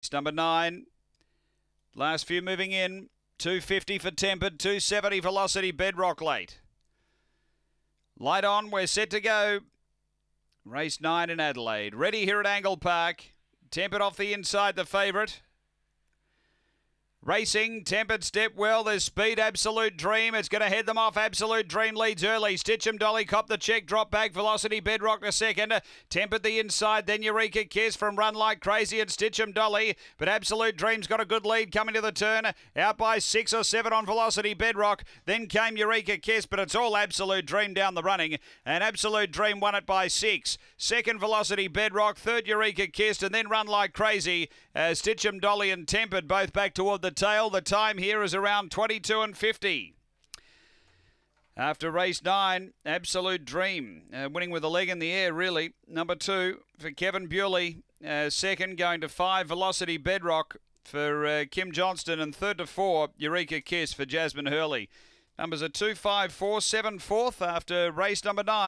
It's number nine. Last few moving in. 250 for Tempered, 270 Velocity Bedrock late. Light on, we're set to go. Race nine in Adelaide. Ready here at Angle Park. Tempered off the inside, the favourite. Racing, tempered step well. There's speed, absolute dream. It's going to head them off. Absolute dream leads early. Stitchem Dolly cop the check, drop back. Velocity bedrock the second. Tempered the inside. Then Eureka Kiss from Run Like Crazy and Stitchem Dolly. But Absolute Dream's got a good lead coming to the turn. Out by six or seven on Velocity Bedrock. Then came Eureka Kiss, but it's all Absolute Dream down the running. And Absolute Dream won it by six. Second Velocity Bedrock. Third Eureka Kiss. And then Run Like Crazy. Uh, Stitchem Dolly and Tempered both back toward the the tail. The time here is around 22 and 50. After race nine, Absolute Dream, uh, winning with a leg in the air, really. Number two for Kevin Bewley. Uh, second, going to five, Velocity Bedrock for uh, Kim Johnston. And third to four, Eureka Kiss for Jasmine Hurley. Numbers are two, five, four, seven, fourth after race number nine.